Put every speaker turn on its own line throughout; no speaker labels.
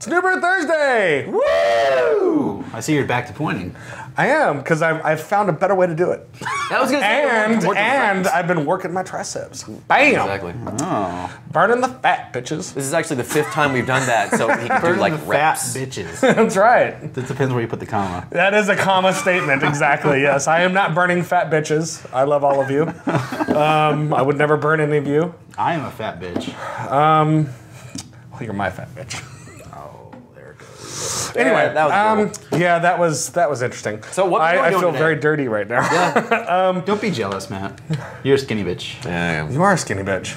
It's New Thursday.
Ooh, I see you're back to pointing.
I am because I've, I've found a better way to do it,
That was gonna say
and
more to the
and. I've been working my triceps. Bam,
exactly.
Oh,
burning the fat bitches.
This is actually the fifth time we've done that, so he can do like
the fat
reps.
bitches.
That's right.
It depends where you put the comma.
That is a comma statement. Exactly. Yes, I am not burning fat bitches. I love all of you. Um, I would never burn any of you.
I am a fat bitch.
Um, Well, you're my fat bitch. Anyway,
Yeah, that was
um, yeah, that was that was interesting.
So what
I, I feel
today?
very dirty right now.
Don't be jealous, Matt. You're a skinny bitch.
Yeah, yeah.
You are a skinny bitch.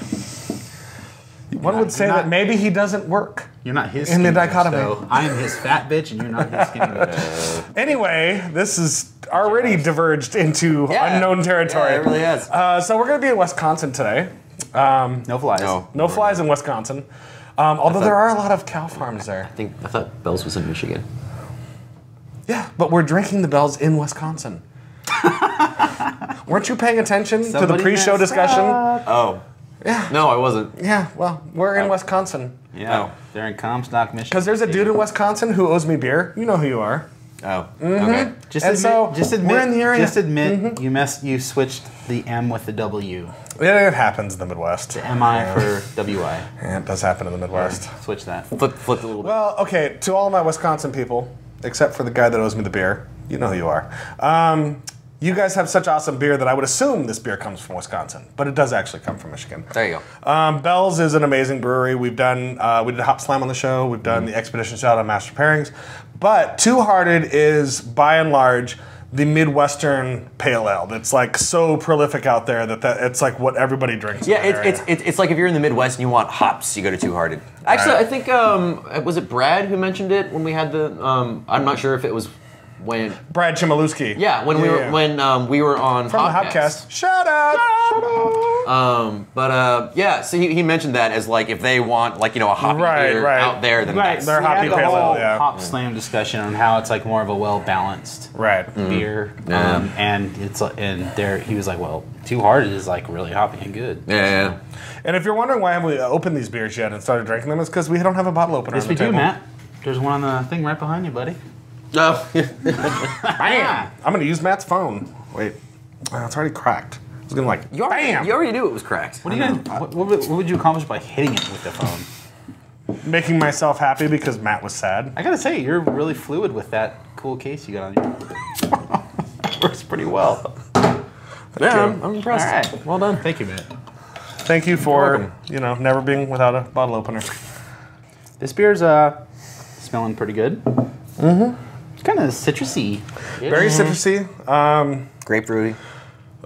One
not-
would say
you're
that maybe he doesn't work.
You're not his
In the
skinny bitch,
dichotomy.
so I am his fat bitch, and you're not his skinny bitch.
Anyway, this is already diverged into
Yeah.
unknown territory.
Yeah, it really has.
Uh, so we're going to be in Wisconsin today.
No flies.
No.
No flies in Wisconsin. Um, although there are a lot of cow farms there.
I think I thought Bells was in Michigan.
Yeah, but we're drinking the bells in Wisconsin. Weren't you paying attention to the pre-show
messed
discussion?
Oh.
Yeah.
No, I wasn't.
Yeah, well, we're in Wisconsin.
Yeah,
Oh.
they're in Comstock, Michigan.
Because there's a dude in Wisconsin who owes me beer. You know who you are.
Oh. Okay.
Just
And
admit,
so,
just admit,
we're in the area.
Just admit you messed. You switched the M with the W.
Yeah, it happens in the Midwest.
M I for W I.
Yeah, it does happen in the Midwest.
Switch that.
Flip, flipped a little bit.
Well, okay, to all my Wisconsin people, except for the guy that owes me the beer, you know who you are. Um, you guys have such awesome beer that I would assume this beer comes from Wisconsin, but it does actually come from Michigan.
There you go.
Um, Bell's is an amazing brewery. We've done uh, we did Hop Slam on the show. We've done the Expedition Stout on Master Pairings, but Two Hearted is by and large the Midwestern pale ale. that's like so prolific out there that, that it's like what everybody drinks.
Yeah, it's, it's it's it's like if you're in the Midwest and you want hops, you go to Two Hearted. Actually,
Right.
I think um, was it Brad who mentioned it when we had the um, I'm not sure if it was when
Brad Chmielewski.
yeah when we were
yeah.
when um, we were on
from the Hopcast. Shout out! Shout out!
Um, but uh, yeah, so he, he mentioned that as like if they want like you know a hoppy
Right,
beer
right.
out there, then
Right,
that's
They're
we
hoppy
had the
pale ale,
whole
yeah.
hop slam discussion on how it's like more of a well balanced
Right.
beer,
Yeah.
um, and it's like- and there he was like, well, Two Hearted is like really hoppy and good.
yeah, yeah.
And if you're wondering why haven't we opened these beers yet and started drinking them, it's because we don't have a bottle opener.
Yes,
on
we
the
do,
table.
Matt. There's one on the thing right behind you, buddy.
Oh,
Bam! I'm gonna use Matt's phone. Wait, oh, it's already cracked. I was gonna like,
you already,
bam!
you already knew it was cracked.
What, are you gonna, what, what, would- what would you accomplish by hitting it with the phone?
Making myself happy because Matt was sad.
I gotta say, you're really fluid with that cool case you got on you. Works pretty well.
Yeah, I'm, I'm impressed.
All right.
Well done.
Thank you, Matt.
Thank you for you know never being without a bottle opener.
This beer's uh smelling pretty good. Mm-hmm. It's kind of citrusy.
Very citrusy. Um,
Grapefruity.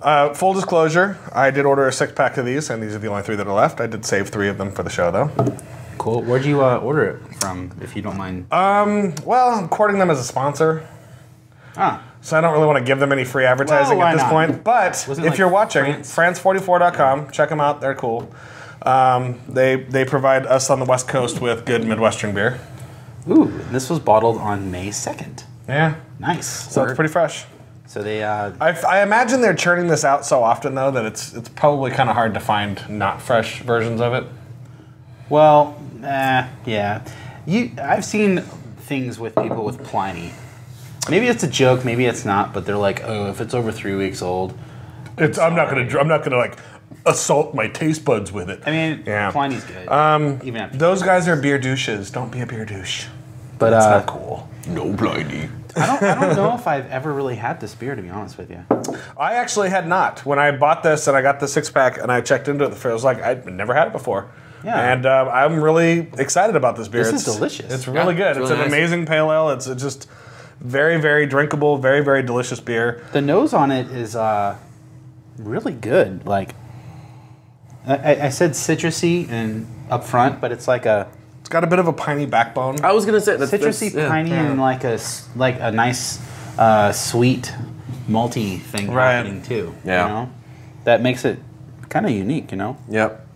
uh, full disclosure, I did order a six pack of these, and these are the only three that are left. I did save three of them for the show, though.
Cool. Where'd you uh, order it from, if you don't mind?
Um, Well, I'm courting them as a sponsor,
ah,
so I don't really want to give them any free advertising
Well,
at this
not?
point. But
Wasn't
if
like
you're watching,
France?
France44.com, check them out. They're cool. Um, they they provide us on the West Coast with good Midwestern beer.
Ooh, this was bottled on May second.
Yeah,
Nice.
so it's pretty fresh.
So they uh,
I, I imagine they're churning this out so often though that it's it's probably kind of hard to find not fresh versions of it.
well, eh, yeah. You, I've seen things with people with Pliny. Maybe it's a joke, maybe it's not, but they're like, oh, if it's over three weeks old.
It's I'm not gonna I'm not gonna like assault my taste buds with it.
I mean,
Yeah.
Pliny's good. Um, even.
Those guys are beer douches. Don't be a beer douche.
But
that's
uh,
not cool.
No blindy.
I don't, I don't know if I've ever really had this beer, to be honest with you.
I actually had not. When I bought this and I got the six pack and I checked into it, I was like, I'd never had it before.
Yeah.
And uh, I'm really excited about this beer.
This is
It's-
delicious.
It's really
Yeah,
good.
it's
It's, an
nice.
amazing pale ale. It's, it's just very, very drinkable, very, very delicious beer.
The nose on it is uh, really good. Like, I- I, I said citrusy and up front, but it's like a
It's got a bit of a piney backbone.
I was gonna say that's
citrusy,
that's, yeah.
piney, and like a s- like a nice uh, sweet malty thing
Right.
happening too.
Yeah.
You know? That makes it kind of unique, you know.
Yep.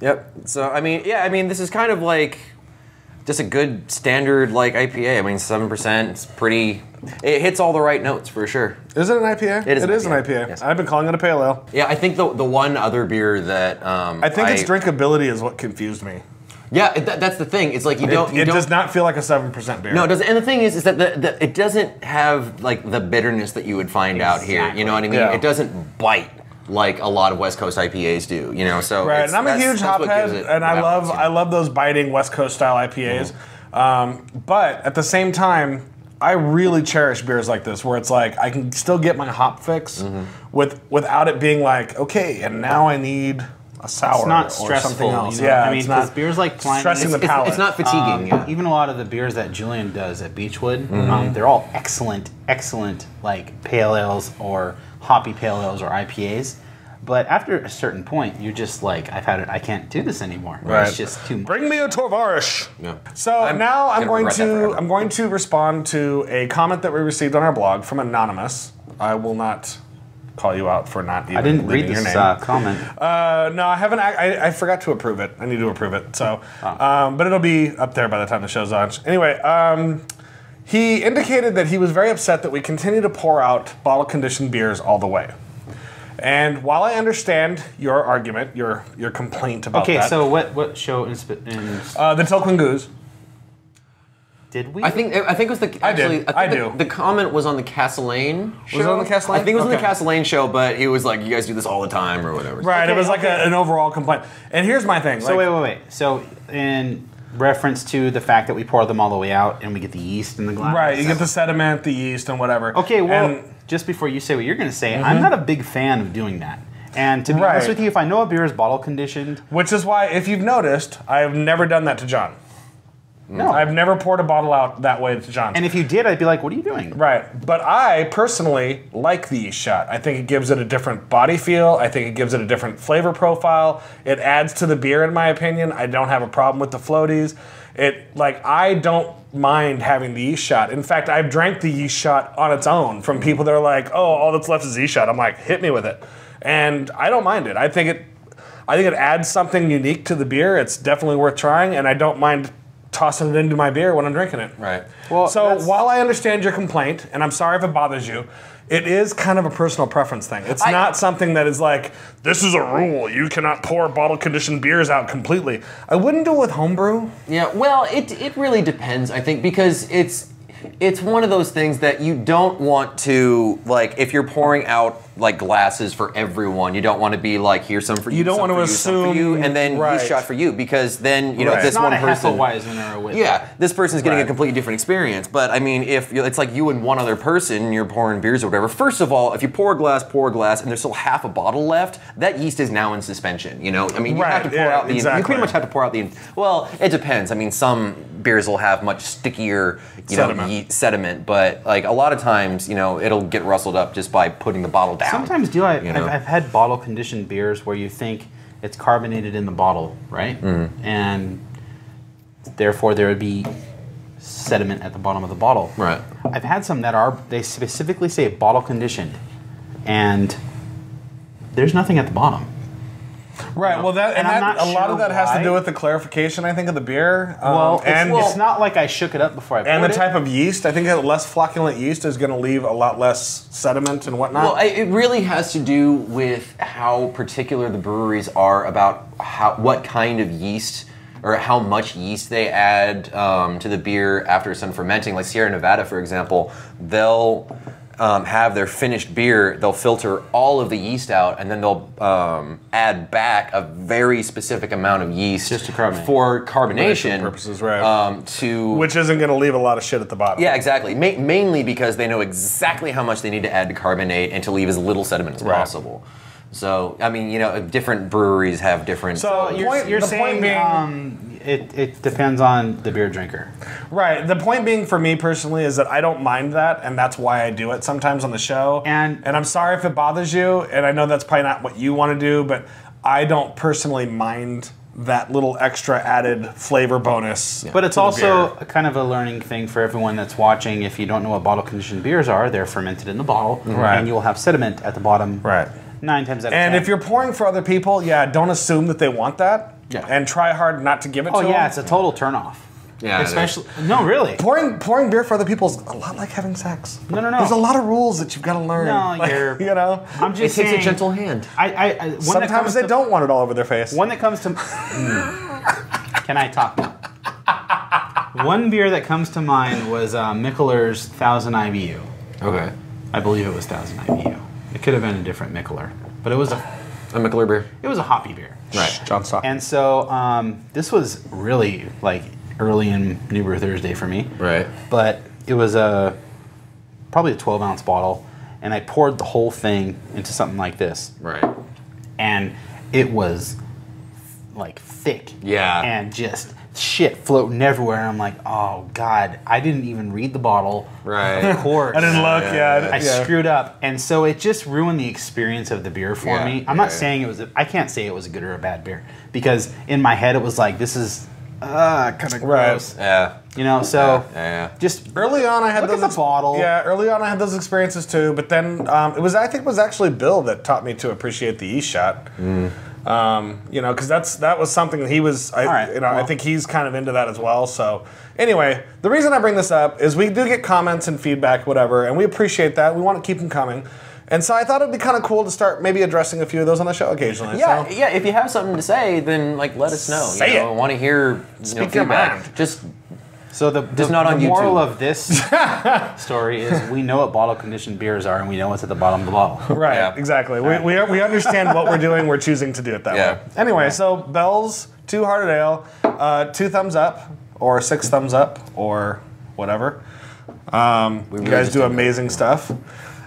Yep. So I mean, yeah, I mean, this is kind of like just a good standard like IPA. I mean, seven percent. It's pretty. It hits all the right notes for sure.
Is it an IPA?
It is
It
an
is an
IPA,
IPA.
yes.
I've been calling it a pale ale.
Yeah, I think the the one other beer that um,
I think its drinkability is what confused me.
Yeah, it, that, that's the thing. It's like you don't.
it
you
it
don't,
does not feel like a seven percent beer.
No, it doesn't. And the thing is, is that the, the, it doesn't have like the bitterness that you would find out here. You know what I mean?
Yeah.
It doesn't bite like a lot of West Coast IPAs do. You know, so
Right,
it's-
and I'm a huge hophead, and I love? I love those biting West Coast style IPAs. Um, but at the same time, I really cherish beers like this, where it's like I can still get my hop fix
Mm-hmm.
with without it being like okay, and now I need a sour
It's not
or
stressful.
something else.
You know?
Yeah,
I mean, because beers like Pliny,
stressing the
It's,
palate.
it's not fatiguing.
Um,
yeah.
Even a lot of the beers that Julian does at Beachwood,
Mm-hmm.
um, they're all excellent, excellent like pale ales or hoppy pale ales or IPAs. But after a certain point, you're just like, I've had it. I can't do this anymore.
Right.
It's just too much.
Bring me a Torvarish.
Yeah.
So
I'm
now I'm
gonna
going
regret that
to
forever.
I'm going to respond to a comment that we received on our blog from anonymous. I will not call you out for not even
I didn't read this
name.
uh, comment.
Uh, no, I haven't. I, I, forgot to approve it. I need to approve it. So, um, but it'll be up there by the time the show's on. Anyway, um, he indicated that he was very upset that we continue to pour out bottle conditioned beers all the way. And while I understand your argument, your your complaint about
Okay,
that,
so what what show insp- in,
uh, the Tilquin Gueuze.
Did we?
I think I think it was the
I
actually
did.
think
I
the,
do.
the comment was on the Castelain show.
Was it on the Castelain?
I think it was on the Castelain show, but he was like, "You guys do this all the time" or whatever.
Right, it
Okay,
was like a, an overall complaint. And here's my thing.
So
like-
wait, wait, wait. So in reference to the fact that we pour them all the way out and we get the yeast in the glass.
Right, you get the sediment, the yeast, and whatever.
Okay, well,
And-
just before you say what you're going to say, I'm mm-hmm. not a big fan of doing that. And to be honest with you, if I know a beer is bottle conditioned,
which is why, if you've noticed, I have never done that to John.
No.
I've never poured a bottle out that way to John.
and if you did, I'd be like, "What are you doing?"
Right. But I personally like the yeast shot. I think it gives it a different body feel. I think it gives it a different flavor profile. It adds to the beer, in my opinion. I don't have a problem with the floaties. It like I don't mind having the yeast shot. In fact, I've drank the yeast shot on its own from mm-hmm. people that are like, "Oh, all that's left is yeast shot." I'm like, "Hit me with it," and I don't mind it. I think it, I think it adds something unique to the beer. It's definitely worth trying, and I don't mind tossing it into my beer when I'm drinking it.
Right.
Well,
So
that's-
while I understand your complaint, and I'm sorry if it bothers you, it is kind of a personal preference thing. It's
I-
not something that is like, this is a rule. You cannot pour bottle conditioned beers out completely. I wouldn't do it with homebrew.
Yeah, well, it it really depends, I think, because it's it's one of those things that you don't want to like if you're pouring out like glasses for everyone, you don't want to be like here's some for you,
You
don't
want to
you, some you,
assume-
and then
right.
you shot for you because then you know
Right.
this
It's not
one
a
person.
Hefeweizen or a Whitler.
Yeah, this person's getting
Right.
a completely different experience. But I mean, if it's like you and one other person, you're pouring beers or whatever. First of all, if you pour a glass, pour a glass, and there's still half a bottle left, that yeast is now in suspension. You know, I mean, you have to pour
yeah,
out the. You pretty much have to pour out the. Well, it depends. I mean, some beers will have much stickier, you know,
Sediment.
ye- sediment. But like a lot of times, you know, it'll get rustled up just by putting the bottle down.
Sometimes do I?
You know?
I've, I've had bottle conditioned beers where you think it's carbonated in the bottle, right?
Mm-hmm.
And therefore there would be sediment at the bottom of the bottle.
Right.
I've had some that are they specifically say bottle conditioned, and there's nothing at the bottom.
Right. Well, that and,
And
that, a lot
sure
of that has to do with the clarification. I think of the beer. Um,
Well, it's,
and
it's not like I shook it up before I
and the
it.
type of yeast. I think that less flocculent yeast is going to leave a lot less sediment and whatnot.
Well, I, it really has to do with how particular the breweries are about how what kind of yeast or how much yeast they add um, to the beer after it's done fermenting. Like Sierra Nevada, for example, they'll um, have their finished beer. They'll filter all of the yeast out, and then they'll um, add back a very specific amount of yeast
Just to carbonate.
for carbonation
purposes, right.
Um, to
which isn't going to leave a lot of shit at the bottom.
yeah, exactly. Ma- mainly because they know exactly how much they need to add to carbonate and to leave as little sediment as
Right.
possible. So, I mean, you know, different breweries have different.
So-
you're,
point-
you're
the
saying
being-
um, it, it depends on the beer drinker.
Right. The point being for me personally is that I don't mind that, and that's why I do it sometimes on the show.
And-
and I'm sorry if it bothers you, and I know that's probably not what you want to do, but I don't personally mind that little extra added flavor bonus.
But it's also kind of a learning thing for everyone that's watching. If you don't know what bottle conditioned beers are, they're fermented in the bottle,
Right.
and you will have sediment at the bottom.
Right.
Nine times out of
And
ten.
if you're pouring for other people, yeah, don't assume that they want that.
Yeah.
And try hard not to give it to them.
oh
to
yeah,
them.
it's a total turnoff.
Yeah, it is.
especially no, really.
Pouring pouring beer for other people is a lot like having sex.
No, no, no.
There's a lot of rules that you've got to learn.
No,
Like,
you're-
you know.
I'm just.
it
just
takes a gentle hand.
I, I, I one
Sometimes they
to,
don't want it all over their face.
One that comes to. Can I talk now? One beer that comes to mind was uh, Mikkeller's Thousand IBU.
Okay.
I believe it was Thousand IBU. It could have been a different Mikkeller, but it was a
A Mikkeller beer.
it was a hoppy beer.
Right.
John Stock.
And so um, this was really like early in New Brew Thursday for me.
Right.
But it was a probably a 12 ounce bottle, and I poured the whole thing into something like this,
Right.
and it was like thick.
Yeah.
And just shit floating everywhere. And I'm like, oh god, I didn't even read the bottle.
Right.
Of course.
I didn't look. Yeah,
I
yeah.
screwed up, and so it just ruined the experience of the beer for
Yeah,
me. I'm not
yeah,
saying it was. A, I can't say it was a good or a bad beer because in my head it was like this is uh, kind of
Right.
gross.
Yeah.
You know, so
Yeah, yeah.
just
Early on, I had
Look
those
at the bottle.
Yeah, early on, I had those experiences too. But then um, it was, I think, it was actually Bill that taught me to appreciate the yeast shot. Um, you know, because that's that was something that he was. I,
right,
you know, I think he's kind of into that as well. So anyway, the reason I bring this up is we do get comments and feedback, whatever, and we appreciate that. We want to keep them coming. And so I thought it'd be kind of cool to start maybe addressing a few of those on the show occasionally.
Yeah,
So,
yeah. If you have something to say, then like let us know.
Say
you know,
it.
I want to hear you know,
your
feedback.
mind.
Just
So the, the,
not on
the moral
YouTube.
of this story is we know what bottle conditioned beers are and we know what's at the bottom of the bottle.
Right,
Yeah.
exactly. We, we, we understand what we're doing. We're choosing to do it that
Yeah.
way. Anyway, so Bell's Two Hearted Ale, uh, two thumbs up, or six thumbs up, or whatever. Um, you guys do
did
amazing stuff.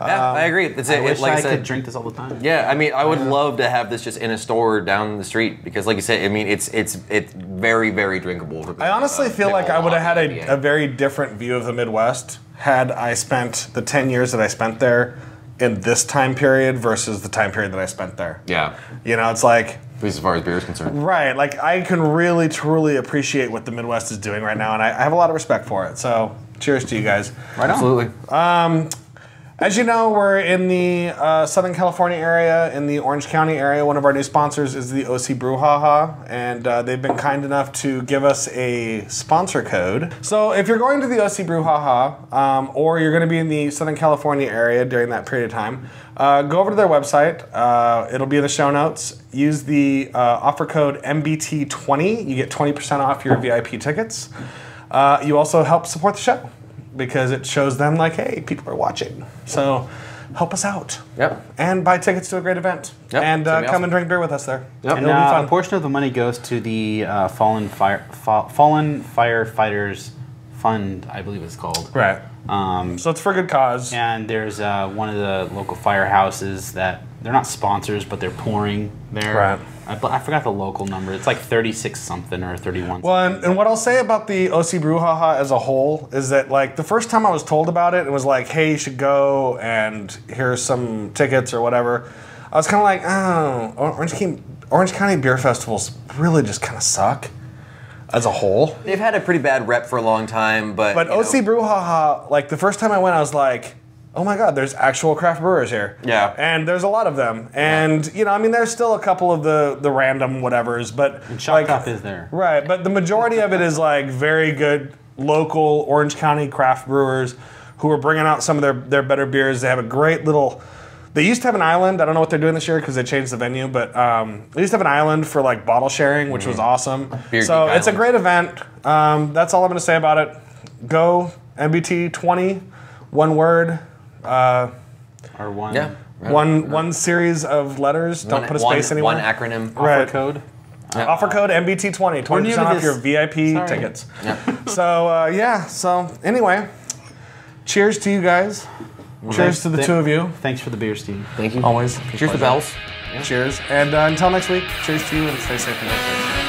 Yeah, I um, agree. That's
I
it.
wish
like I,
I,
said,
could drink this all the time.
Yeah, I mean, I would love to have this just in a store down the street because, like you said, I mean, it's it's it's very very drinkable.
I honestly feel like I would have had a, a very different view of the Midwest had I spent the 10 years that I spent there in this time period versus the time period that I spent there.
yeah,
You know, it's like,
at least as far as beer is concerned.
Right, like I can really truly appreciate what the Midwest is doing right now, and I, I have a lot of respect for it. So, cheers to you guys.
Right on.
Absolutely.
Um, As you know, we're in the uh, Southern California area, in the Orange County area. One of our new sponsors is the OC Brouhaha, and uh, they've been kind enough to give us a sponsor code. So, if you're going to the OC Brouhaha, um, or you're going to be in the Southern California area during that period of time, uh, go over to their website. Uh, it'll be in the show notes. Use the uh, offer code NBT20. You get 20% off your VIP tickets. Uh, you also help support the show because it shows them like, hey, people are watching. So help us out.
Yep.
And buy tickets to a great event.
Yep,
And uh, come
awesome.
and drink beer with us there.
Yep.
And
It'll be
uh,
fun.
a portion of the money goes to the uh, Fallen Fire fa- Fallen Firefighters Fund, I believe it's called.
Right.
Um,
So it's for a good cause.
and there's uh, one of the local firehouses that they're not sponsors, but they're pouring there.
Right.
I, but I forgot the local number. It's like 36 something or 31.
Well, and, and what I'll say about the OC Brouhaha as a whole is that, like, the first time I was told about it, it was like, hey, you should go and here's some tickets or whatever. I was kind of like, oh, Orange County, Orange County Beer Festivals really just kind of suck as a whole.
They've had a pretty bad rep for a long time, but
But
you know,
OC Brouhaha, like the first time I went, I was like, oh my god, there's actual craft brewers here.
Yeah.
And there's a lot of them. And you know, I mean, there's still a couple of the the random whatevers, but
and Shot
like,
Top is there.
right. But the majority of it is like very good local Orange County craft brewers who are bringing out some of their their better beers. They have a great little. They used to have an island. I don't know what they're doing this year because they changed the venue, but um, they used to have an island for like bottle sharing, which was awesome.
Beer
so it's a great event. Um, that's all I'm going to say about it. Go NBT 20, one word, uh,
Or one
yeah, right.
one one series of letters. Don't
One-
put a
one-
space anywhere.
One acronym.
offer
Right.
code.
Offer code NBT 20, 20
new
percent
to
off your. VIP
Sorry.
tickets.
Yeah.
So uh, yeah. So anyway, cheers to you guys. cheers to the
Th-
two of you.
Thanks for the beer, Steve.
Thank you.
Always.
Cheers to bells.
Cheers. And uh, until next week, cheers to you and stay safe and healthy.